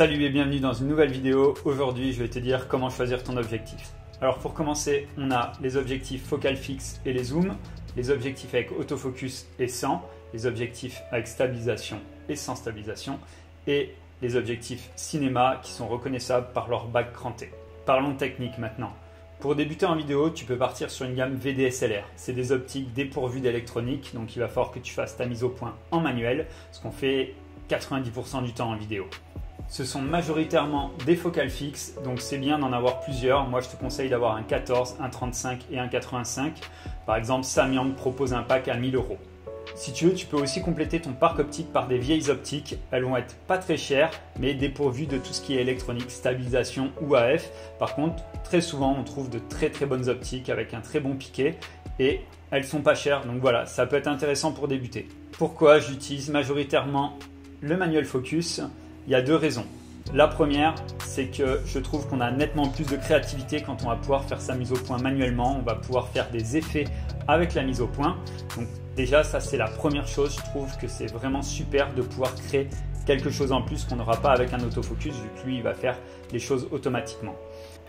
Salut et bienvenue dans une nouvelle vidéo. Aujourd'hui, je vais te dire comment choisir ton objectif. Alors pour commencer, on a les objectifs focal fixe et les zooms, les objectifs avec autofocus et sans, les objectifs avec stabilisation et sans stabilisation, et les objectifs cinéma qui sont reconnaissables par leur bac cranté. Parlons technique maintenant. Pour débuter en vidéo, tu peux partir sur une gamme VDSLR. C'est des optiques dépourvues d'électronique, donc il va falloir que tu fasses ta mise au point en manuel, ce qu'on fait 90% du temps en vidéo. Ce sont majoritairement des focales fixes, donc c'est bien d'en avoir plusieurs. Moi, je te conseille d'avoir un 14, un 35 et un 85. Par exemple, Samyang propose un pack à 1000 euros. Si tu veux, tu peux aussi compléter ton parc optique par des vieilles optiques. Elles vont être pas très chères, mais dépourvues de tout ce qui est électronique, stabilisation ou AF. Par contre, très souvent, on trouve de très très bonnes optiques avec un très bon piqué et elles sont pas chères. Donc voilà, ça peut être intéressant pour débuter. Pourquoi j'utilise majoritairement le manuel focus? Il y a deux raisons. La première, c'est que je trouve qu'on a nettement plus de créativité quand on va pouvoir faire sa mise au point manuellement. On va pouvoir faire des effets avec la mise au point. Donc déjà, ça c'est la première chose. Je trouve que c'est vraiment super de pouvoir créer quelque chose en plus qu'on n'aura pas avec un autofocus vu que lui il va faire les choses automatiquement.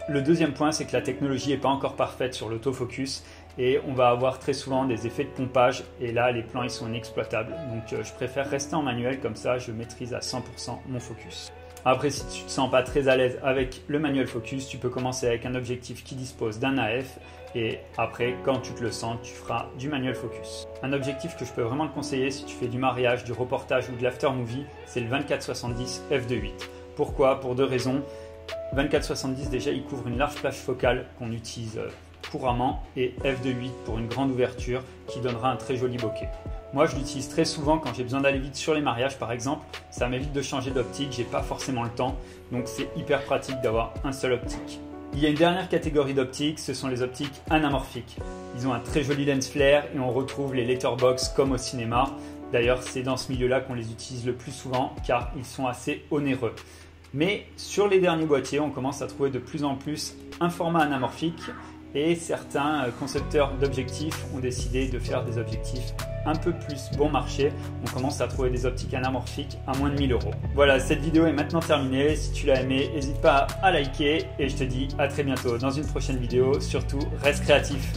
Le deuxième point, c'est que la technologie n'est pas encore parfaite sur l'autofocus et on va avoir très souvent des effets de pompage et là les plans ils sont inexploitables. Donc euh, je préfère rester en manuel comme ça je maîtrise à 100% mon focus. Après si tu te sens pas très à l'aise avec le manuel focus, tu peux commencer avec un objectif qui dispose d'un AF et après quand tu te le sens, tu feras du manuel focus. Un objectif que je peux vraiment te conseiller si tu fais du mariage, du reportage ou de l'after movie, c'est le 24-70 f2.8. Pourquoi? Pour deux raisons. 24-70 déjà il couvre une large plage focale qu'on utilise euh, couramment et f2.8 pour une grande ouverture qui donnera un très joli bokeh. Moi je l'utilise très souvent quand j'ai besoin d'aller vite sur les mariages par exemple, ça m'évite de changer d'optique, j'ai pas forcément le temps, donc c'est hyper pratique d'avoir un seul optique. Il y a une dernière catégorie d'optiques, ce sont les optiques anamorphiques. Ils ont un très joli lens flare et on retrouve les letterbox comme au cinéma. D'ailleurs, c'est dans ce milieu-là qu'on les utilise le plus souvent car ils sont assez onéreux. Mais sur les derniers boîtiers, on commence à trouver de plus en plus un format anamorphique et certains euh, concepteurs d'objectifs ont décidé de faire des objectifs un peu plus bon marché. On commence à trouver des optiques anamorphiques à moins de 1000 euros. Voilà, cette vidéo est maintenant terminée. Si tu l'as aimé, n'hésite pas à liker et je te dis à très bientôt dans une prochaine vidéo. Surtout, reste créatif.